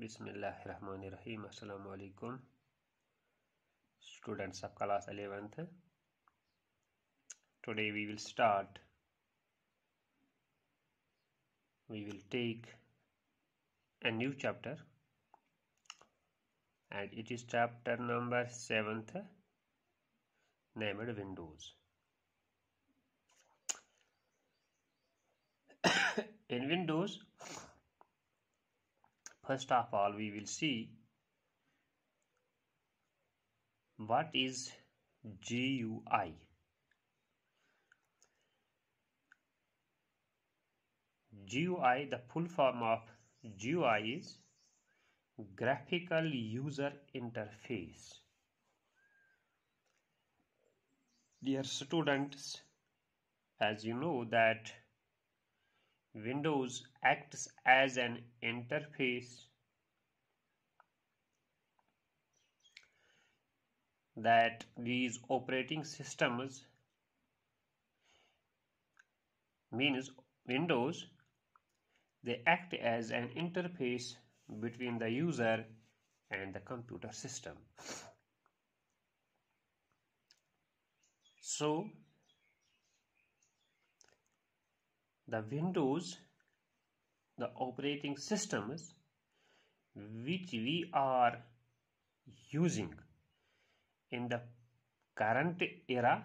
बिसमीम अलकुम students of class eleventh today we will start we will take a new chapter and it is chapter number seventh named Windows in Windows first of all we will see what is GUI. GUI, the full form of GUI is graphical user interface. Dear students, as you know that Windows acts as an interface that these operating systems means Windows they act as an interface between the user and the computer system. So the Windows, the operating systems which we are using in the current era,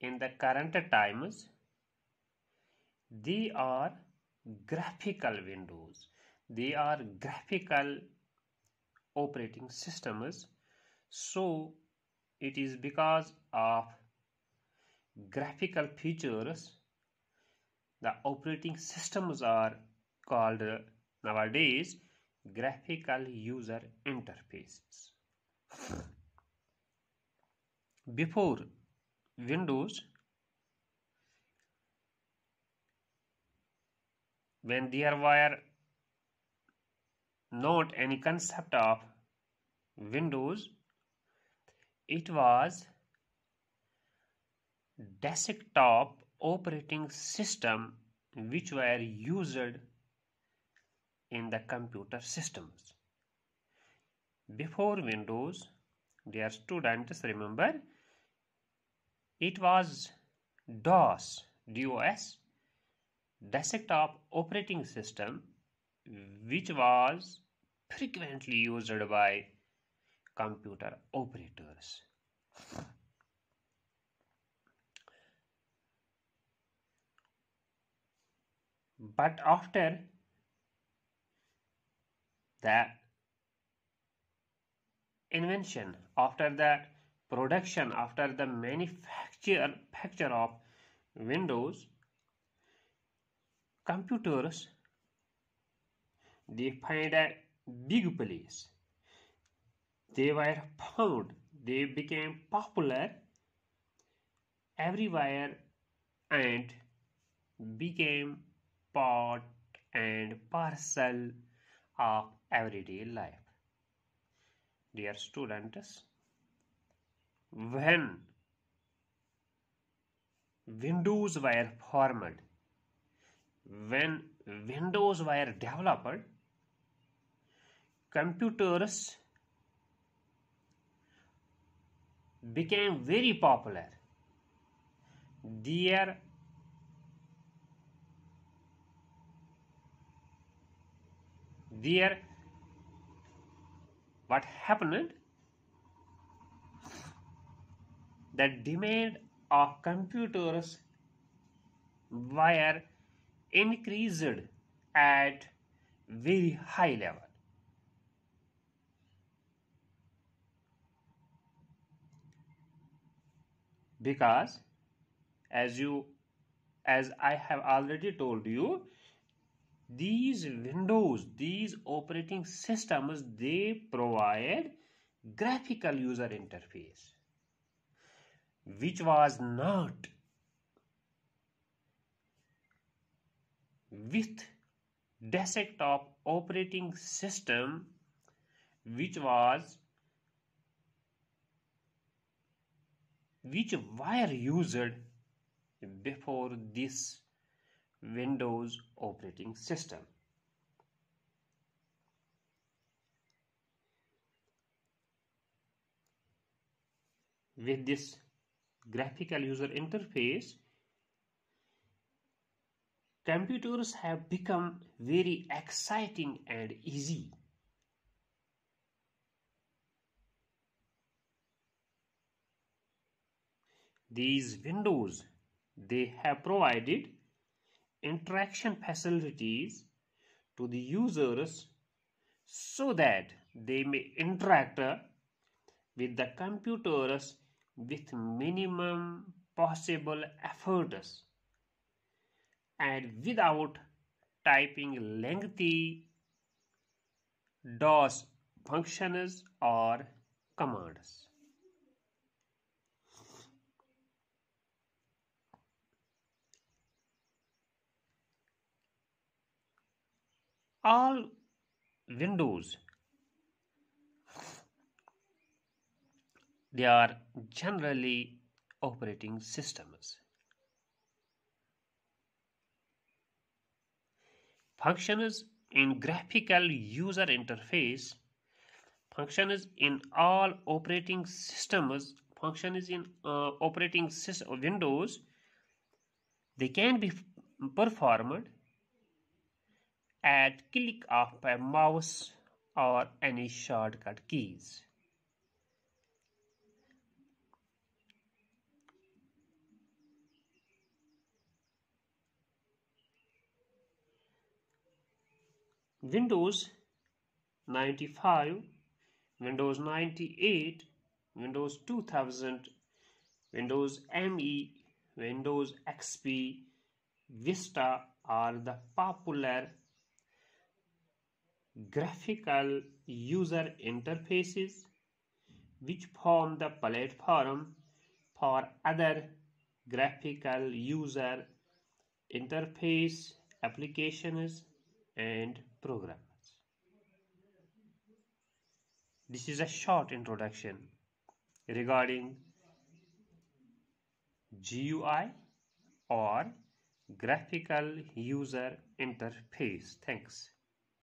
in the current times, they are graphical windows. They are graphical operating systems. So it is because of graphical features the operating systems are called nowadays graphical user interfaces. Before Windows, when there were not any concept of Windows, it was desktop operating system which were used in the computer systems. Before Windows, dear students remember, it was DOS, DOS, desktop operating system which was frequently used by computer operators. But after the invention after the production after the manufacture manufacture of windows computers they find a big place. They were found. They became popular everywhere and became part and parcel of everyday life. Dear students, when windows were formed, when windows were developed, computers became very popular. Their there what happened? The demand of computers were increased at very high level. Because as you as i have already told you these windows these operating systems they provide graphical user interface which was not with desktop operating system which was which were used before this Windows operating system. With this graphical user interface, computers have become very exciting and easy. These windows, they have provided interaction facilities to the users so that they may interact with the computers with minimum possible efforts and without typing lengthy DOS functions or commands. All windows they are generally operating systems. Functions in graphical user interface functions in all operating systems functions in uh, operating system windows they can be performed at click of a mouse or any shortcut keys. Windows 95, Windows 98, Windows 2000, Windows ME, Windows XP, Vista are the popular graphical user interfaces which form the platform for other graphical user interface applications and programs. This is a short introduction regarding GUI or graphical user interface. Thanks.